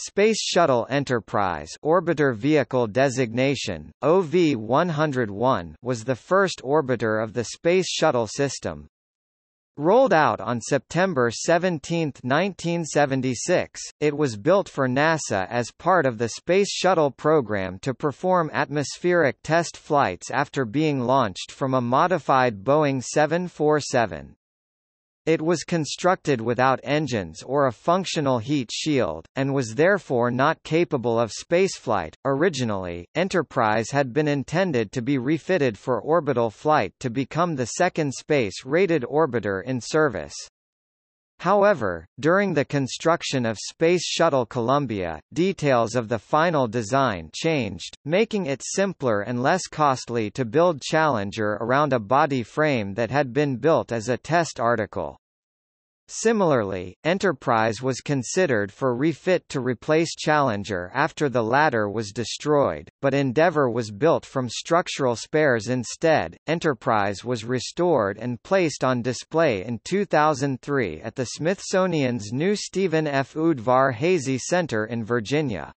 Space Shuttle Enterprise orbiter vehicle designation, OV-101 was the first orbiter of the Space Shuttle system. Rolled out on September 17, 1976, it was built for NASA as part of the Space Shuttle program to perform atmospheric test flights after being launched from a modified Boeing 747. It was constructed without engines or a functional heat shield, and was therefore not capable of spaceflight. Originally, Enterprise had been intended to be refitted for orbital flight to become the second space-rated orbiter in service. However, during the construction of Space Shuttle Columbia, details of the final design changed, making it simpler and less costly to build Challenger around a body frame that had been built as a test article. Similarly, Enterprise was considered for refit to replace Challenger after the latter was destroyed, but Endeavour was built from structural spares instead. Enterprise was restored and placed on display in 2003 at the Smithsonian's new Stephen F. Udvar-Hazy Center in Virginia.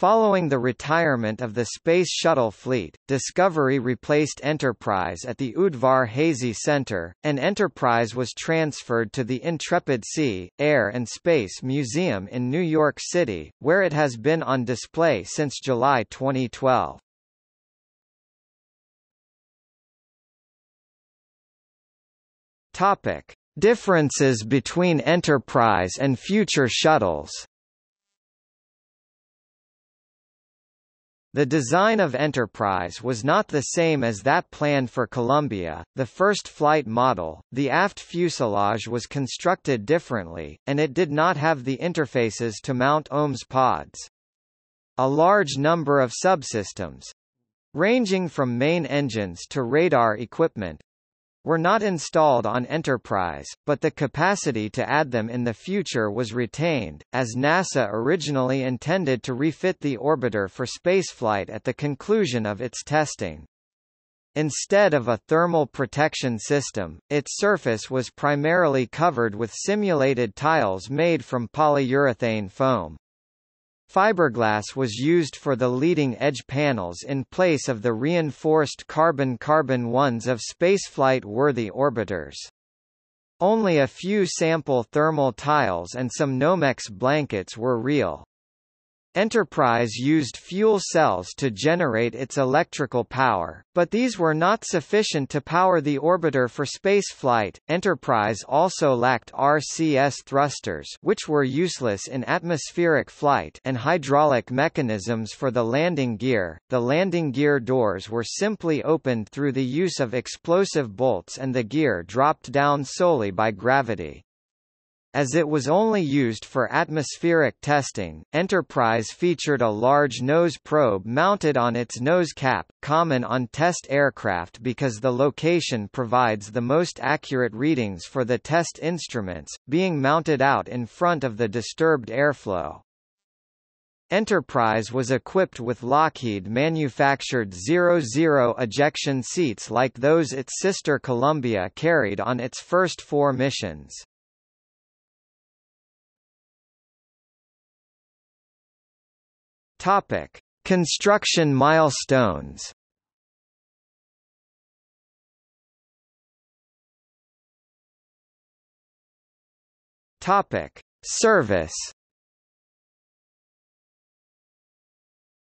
Following the retirement of the Space Shuttle fleet, Discovery replaced Enterprise at the Udvar-Hazy Center, and Enterprise was transferred to the Intrepid Sea, Air and Space Museum in New York City, where it has been on display since July 2012. Topic: Differences between Enterprise and future shuttles. The design of Enterprise was not the same as that planned for Columbia, the first flight model, the aft fuselage was constructed differently, and it did not have the interfaces to mount OMS pods. A large number of subsystems—ranging from main engines to radar equipment, were not installed on Enterprise, but the capacity to add them in the future was retained, as NASA originally intended to refit the orbiter for spaceflight at the conclusion of its testing. Instead of a thermal protection system, its surface was primarily covered with simulated tiles made from polyurethane foam. Fiberglass was used for the leading edge panels in place of the reinforced carbon-carbon ones of spaceflight-worthy orbiters. Only a few sample thermal tiles and some Nomex blankets were real. Enterprise used fuel cells to generate its electrical power, but these were not sufficient to power the orbiter for spaceflight. Enterprise also lacked RCS thrusters, which were useless in atmospheric flight, and hydraulic mechanisms for the landing gear. The landing gear doors were simply opened through the use of explosive bolts and the gear dropped down solely by gravity. As it was only used for atmospheric testing, Enterprise featured a large nose probe mounted on its nose cap, common on test aircraft because the location provides the most accurate readings for the test instruments, being mounted out in front of the disturbed airflow. Enterprise was equipped with Lockheed-manufactured zero-zero ejection seats like those its sister Columbia carried on its first four missions. Topic: Construction milestones. Topic: Service.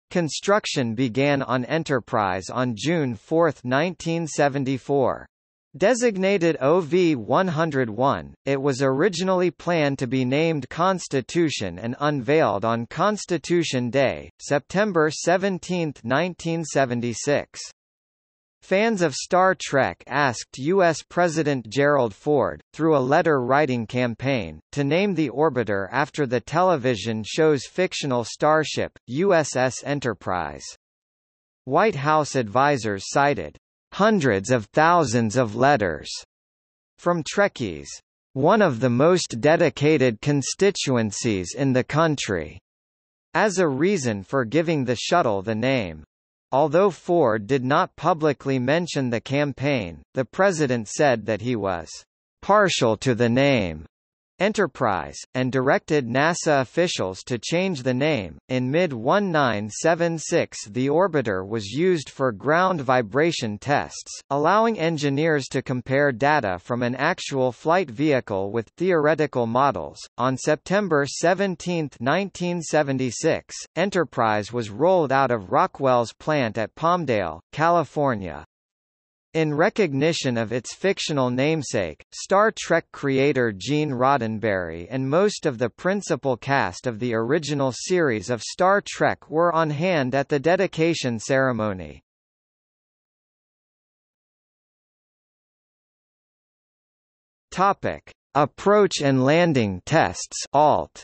Construction began on Enterprise on June 4, 1974. Designated OV-101, it was originally planned to be named Constitution and unveiled on Constitution Day, September 17, 1976. Fans of Star Trek asked U.S. President Gerald Ford, through a letter-writing campaign, to name the orbiter after the television show's fictional starship, USS Enterprise. White House advisers cited hundreds of thousands of letters from Trekkies, one of the most dedicated constituencies in the country, as a reason for giving the shuttle the name. Although Ford did not publicly mention the campaign, the president said that he was partial to the name Enterprise, and directed NASA officials to change the name. In mid 1976, the orbiter was used for ground vibration tests, allowing engineers to compare data from an actual flight vehicle with theoretical models. On September 17, 1976, Enterprise was rolled out of Rockwell's plant at Palmdale, California, in recognition of its fictional namesake, Star Trek creator Gene Roddenberry and most of the principal cast of the original series of Star Trek were on hand at the dedication ceremony. Topic: Approach and landing tests (ALT).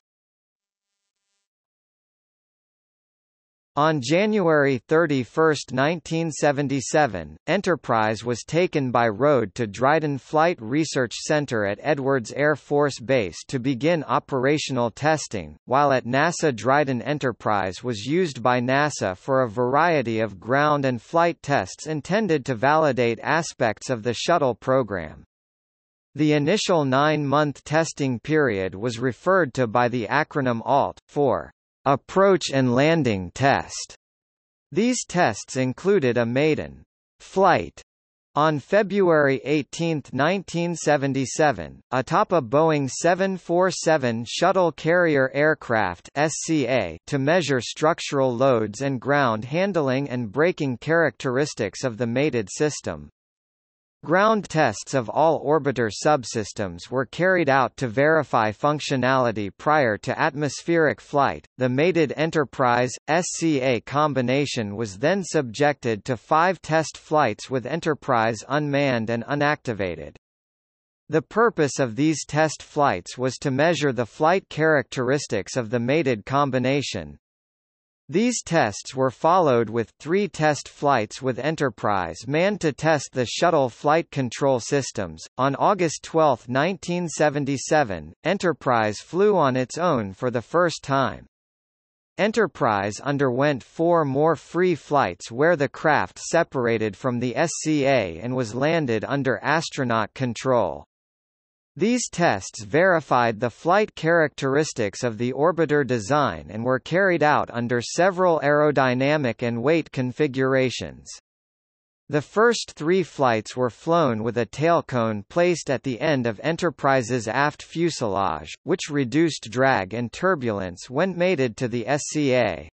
On January 31, 1977, Enterprise was taken by road to Dryden Flight Research Center at Edwards Air Force Base to begin operational testing, while at NASA Dryden Enterprise was used by NASA for a variety of ground and flight tests intended to validate aspects of the shuttle program. The initial nine-month testing period was referred to by the acronym ALT, for approach and landing test. These tests included a maiden flight on February 18, 1977, atop a Boeing 747 shuttle carrier aircraft SCA to measure structural loads and ground handling and braking characteristics of the mated system. Ground tests of all orbiter subsystems were carried out to verify functionality prior to atmospheric flight. The mated Enterprise SCA combination was then subjected to five test flights with Enterprise unmanned and unactivated. The purpose of these test flights was to measure the flight characteristics of the mated combination, these tests were followed with three test flights with Enterprise manned to test the shuttle flight control systems. On August 12, 1977, Enterprise flew on its own for the first time. Enterprise underwent four more free flights where the craft separated from the SCA and was landed under astronaut control. These tests verified the flight characteristics of the orbiter design and were carried out under several aerodynamic and weight configurations. The first three flights were flown with a tailcone placed at the end of Enterprise's aft fuselage, which reduced drag and turbulence when mated to the SCA.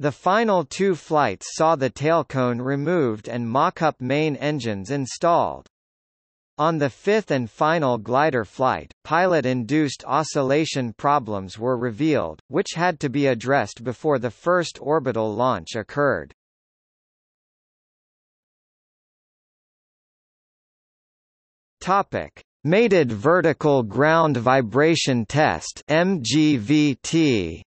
The final two flights saw the tailcone removed and mock-up main engines installed. On the fifth and final glider flight, pilot-induced oscillation problems were revealed, which had to be addressed before the first orbital launch occurred. Topic: Mated Vertical Ground Vibration Test (MGVT).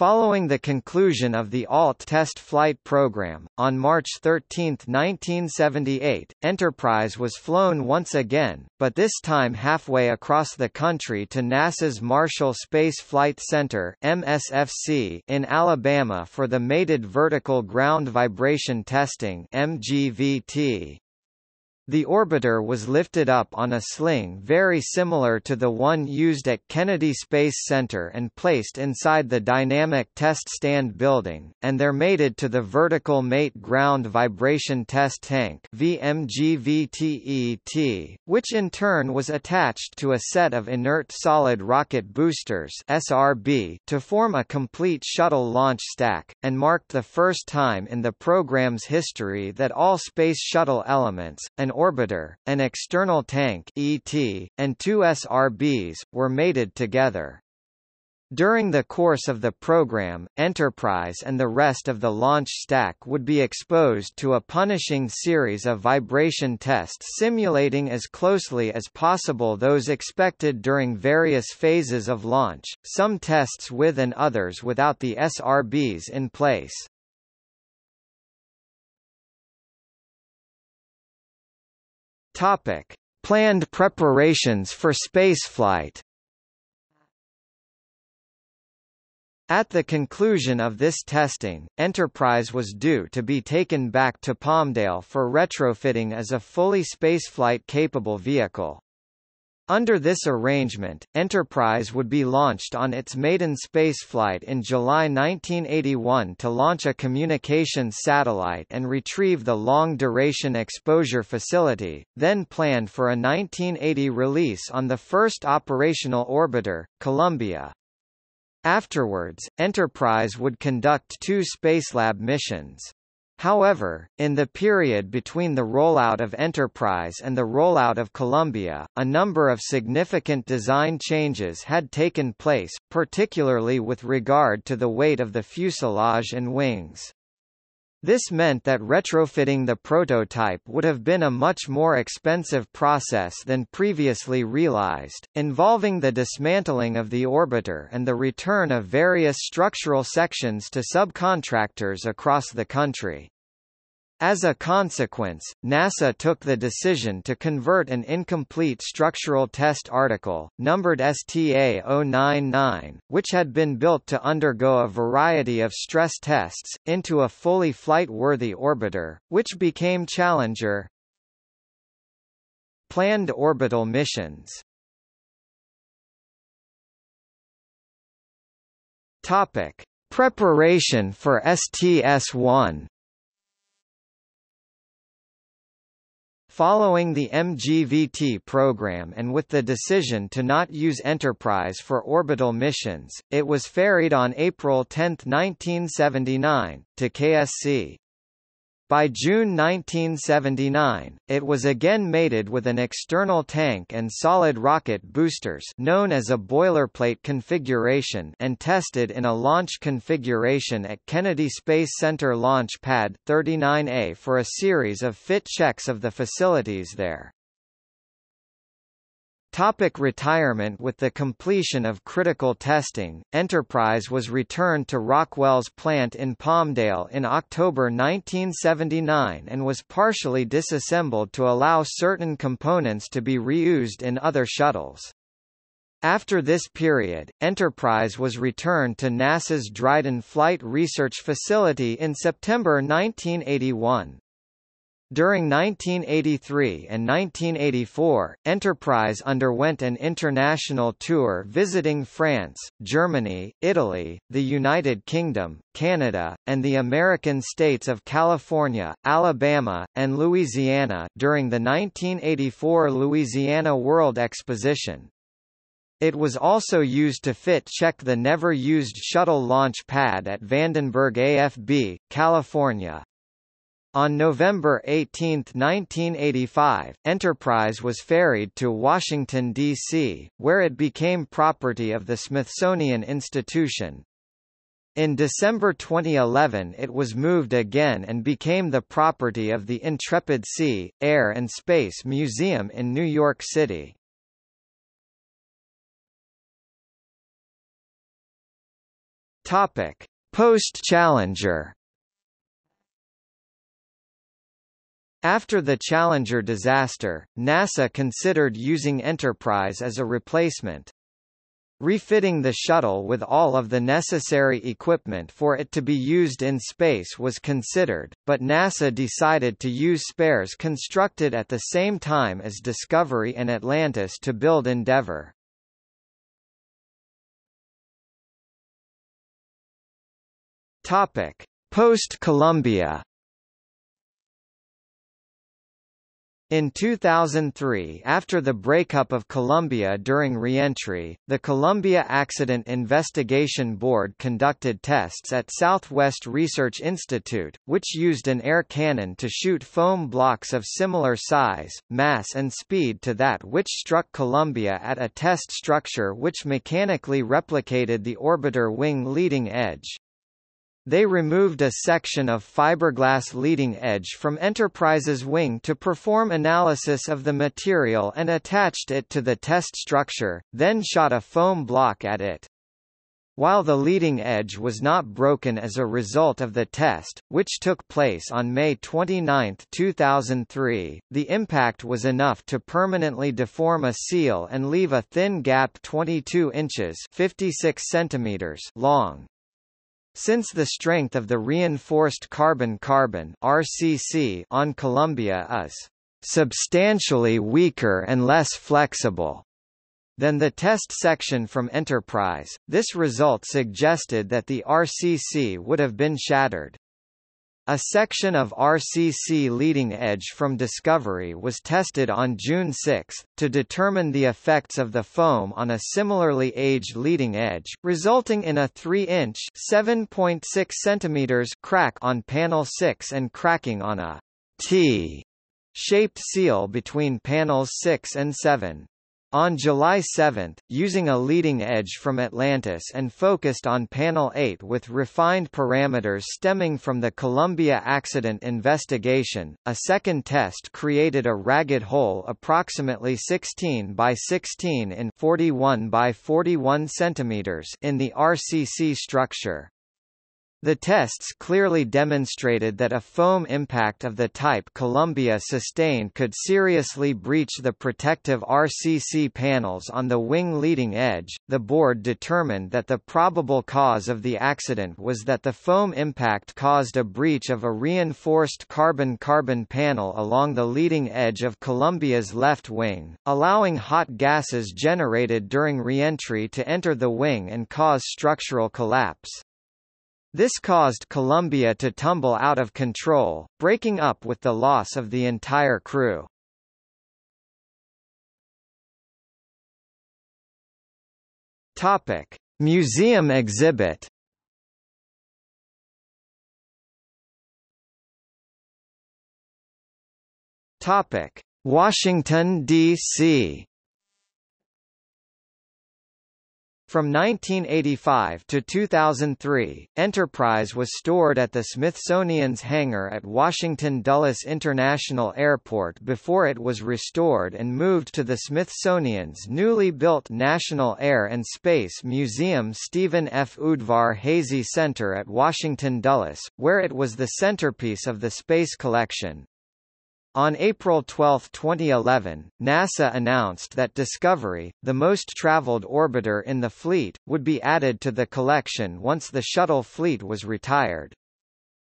Following the conclusion of the ALT test flight program, on March 13, 1978, Enterprise was flown once again, but this time halfway across the country to NASA's Marshall Space Flight Center MSFC in Alabama for the Mated Vertical Ground Vibration Testing MGVT. The orbiter was lifted up on a sling very similar to the one used at Kennedy Space Center and placed inside the Dynamic Test Stand building, and they're mated to the Vertical Mate Ground Vibration Test Tank VMGVTET, which in turn was attached to a set of inert solid rocket boosters SRB to form a complete shuttle launch stack, and marked the first time in the program's history that all Space Shuttle elements, an orbiter, an external tank ET, and two SRBs, were mated together. During the course of the program, Enterprise and the rest of the launch stack would be exposed to a punishing series of vibration tests simulating as closely as possible those expected during various phases of launch, some tests with and others without the SRBs in place. Topic: Planned preparations for spaceflight. At the conclusion of this testing, Enterprise was due to be taken back to Palmdale for retrofitting as a fully spaceflight-capable vehicle. Under this arrangement, Enterprise would be launched on its maiden spaceflight in July 1981 to launch a communications satellite and retrieve the Long-Duration Exposure Facility, then planned for a 1980 release on the first operational orbiter, Columbia. Afterwards, Enterprise would conduct two Spacelab missions. However, in the period between the rollout of Enterprise and the rollout of Columbia, a number of significant design changes had taken place, particularly with regard to the weight of the fuselage and wings. This meant that retrofitting the prototype would have been a much more expensive process than previously realized, involving the dismantling of the orbiter and the return of various structural sections to subcontractors across the country. As a consequence, NASA took the decision to convert an incomplete structural test article, numbered STA-099, which had been built to undergo a variety of stress tests, into a fully flight-worthy orbiter, which became Challenger. Planned orbital missions Topic. Preparation for STS-1 Following the MGVT program and with the decision to not use Enterprise for orbital missions, it was ferried on April 10, 1979, to KSC. By June 1979, it was again mated with an external tank and solid rocket boosters known as a boilerplate configuration and tested in a launch configuration at Kennedy Space Center Launch Pad 39A for a series of fit checks of the facilities there. Topic retirement With the completion of critical testing, Enterprise was returned to Rockwell's plant in Palmdale in October 1979 and was partially disassembled to allow certain components to be reused in other shuttles. After this period, Enterprise was returned to NASA's Dryden Flight Research Facility in September 1981. During 1983 and 1984, Enterprise underwent an international tour visiting France, Germany, Italy, the United Kingdom, Canada, and the American states of California, Alabama, and Louisiana during the 1984 Louisiana World Exposition. It was also used to fit check the never-used shuttle launch pad at Vandenberg AFB, California, on November 18, 1985, Enterprise was ferried to Washington, D.C., where it became property of the Smithsonian Institution. In December 2011 it was moved again and became the property of the Intrepid Sea, Air and Space Museum in New York City. Post-Challenger After the Challenger disaster, NASA considered using Enterprise as a replacement. Refitting the shuttle with all of the necessary equipment for it to be used in space was considered, but NASA decided to use spares constructed at the same time as Discovery and Atlantis to build Endeavour. Post-Columbia In 2003 after the breakup of Columbia during reentry, the Columbia Accident Investigation Board conducted tests at Southwest Research Institute, which used an air cannon to shoot foam blocks of similar size, mass and speed to that which struck Columbia at a test structure which mechanically replicated the orbiter wing leading edge. They removed a section of fiberglass leading edge from Enterprise's wing to perform analysis of the material and attached it to the test structure, then shot a foam block at it. While the leading edge was not broken as a result of the test, which took place on May 29, 2003, the impact was enough to permanently deform a seal and leave a thin gap 22 inches 56 centimeters long. Since the strength of the reinforced carbon-carbon on Columbia is substantially weaker and less flexible than the test section from Enterprise, this result suggested that the RCC would have been shattered. A section of RCC leading edge from Discovery was tested on June 6, to determine the effects of the foam on a similarly aged leading edge, resulting in a 3-inch (7.6 cm) crack on panel 6 and cracking on a T-shaped seal between panels 6 and 7. On July 7, using a leading edge from Atlantis and focused on Panel 8 with refined parameters stemming from the Columbia accident investigation, a second test created a ragged hole approximately 16 by 16 in 41 by 41 centimeters in the RCC structure. The tests clearly demonstrated that a foam impact of the type Columbia sustained could seriously breach the protective RCC panels on the wing leading edge. The board determined that the probable cause of the accident was that the foam impact caused a breach of a reinforced carbon-carbon panel along the leading edge of Columbia's left wing, allowing hot gases generated during reentry to enter the wing and cause structural collapse. This caused Columbia to tumble out of control, breaking up with the loss of the entire crew. Topic: Museum exhibit. Topic: Washington D.C. From 1985 to 2003, Enterprise was stored at the Smithsonian's hangar at Washington Dulles International Airport before it was restored and moved to the Smithsonian's newly built National Air and Space Museum Stephen F. Udvar Hazy Center at Washington Dulles, where it was the centerpiece of the space collection. On April 12, 2011, NASA announced that Discovery, the most traveled orbiter in the fleet, would be added to the collection once the shuttle fleet was retired.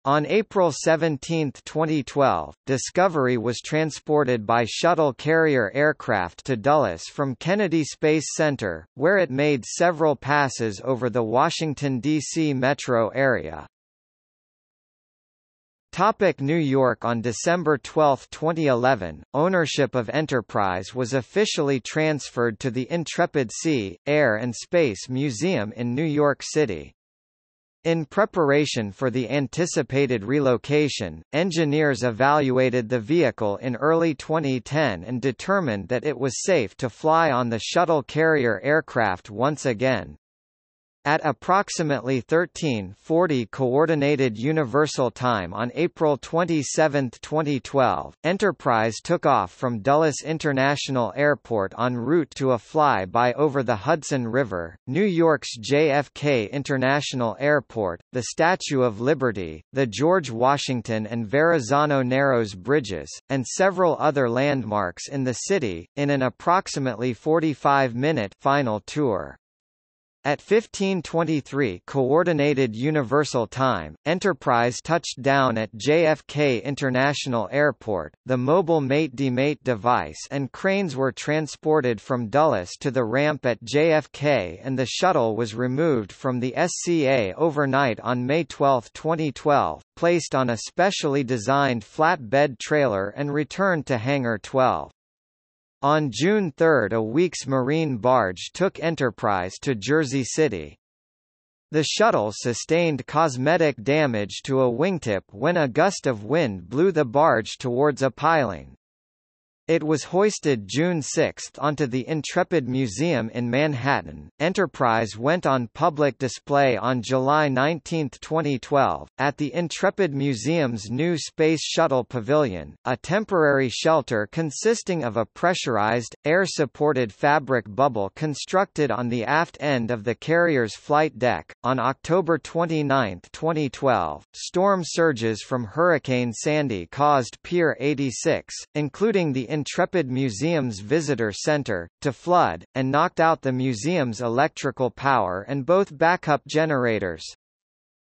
On April 17, 2012, Discovery was transported by shuttle carrier aircraft to Dulles from Kennedy Space Center, where it made several passes over the Washington, D.C. metro area. Topic New York On December 12, 2011, ownership of Enterprise was officially transferred to the Intrepid Sea, Air and Space Museum in New York City. In preparation for the anticipated relocation, engineers evaluated the vehicle in early 2010 and determined that it was safe to fly on the shuttle carrier aircraft once again. At approximately 1340 Coordinated Universal Time on April 27, 2012, Enterprise took off from Dulles International Airport en route to a fly-by over the Hudson River, New York's JFK International Airport, the Statue of Liberty, the George Washington and Verrazano Narrows bridges, and several other landmarks in the city, in an approximately 45-minute final tour. At 1523 Coordinated Universal Time, Enterprise touched down at JFK International Airport, the mobile mate-demate device and cranes were transported from Dulles to the ramp at JFK and the shuttle was removed from the SCA overnight on May 12, 2012, placed on a specially designed flatbed trailer and returned to Hangar 12. On June 3 a Weeks Marine barge took Enterprise to Jersey City. The shuttle sustained cosmetic damage to a wingtip when a gust of wind blew the barge towards a piling. It was hoisted June 6 onto the Intrepid Museum in Manhattan. Enterprise went on public display on July 19, 2012, at the Intrepid Museum's new Space Shuttle Pavilion, a temporary shelter consisting of a pressurized, air-supported fabric bubble constructed on the aft end of the carrier's flight deck. On October 29, 2012, storm surges from Hurricane Sandy caused Pier 86, including the Intrepid Museum's Visitor Center, to flood, and knocked out the museum's electrical power and both backup generators.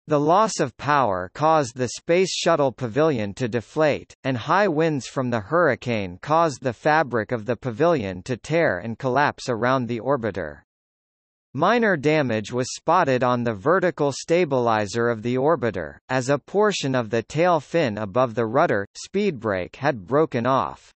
The loss of power caused the Space Shuttle pavilion to deflate, and high winds from the hurricane caused the fabric of the pavilion to tear and collapse around the orbiter. Minor damage was spotted on the vertical stabilizer of the orbiter, as a portion of the tail fin above the rudder, speedbrake had broken off.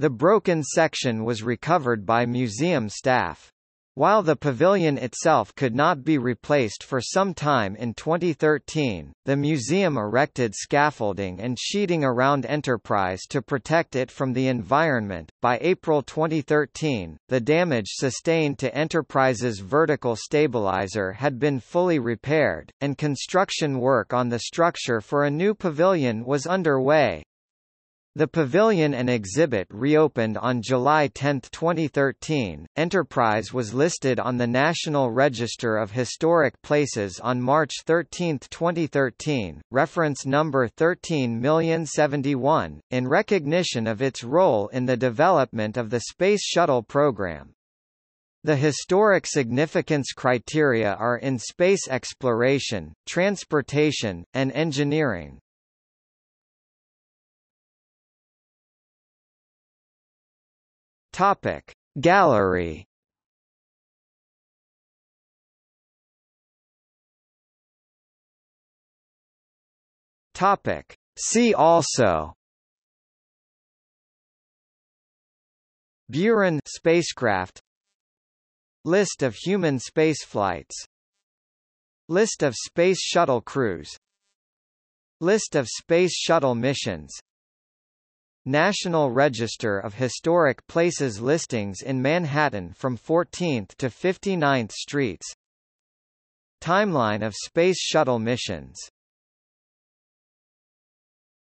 The broken section was recovered by museum staff. While the pavilion itself could not be replaced for some time in 2013, the museum erected scaffolding and sheeting around Enterprise to protect it from the environment. By April 2013, the damage sustained to Enterprise's vertical stabilizer had been fully repaired, and construction work on the structure for a new pavilion was underway. The pavilion and exhibit reopened on July 10, 2013. Enterprise was listed on the National Register of Historic Places on March 13, 2013, reference number 130071, in recognition of its role in the development of the Space Shuttle program. The historic significance criteria are in space exploration, transportation, and engineering. Topic. Gallery. Topic. See also. Buran spacecraft. List of human spaceflights. List of Space Shuttle crews. List of Space Shuttle missions National Register of Historic Places listings in Manhattan from 14th to 59th Streets. Timeline of Space Shuttle missions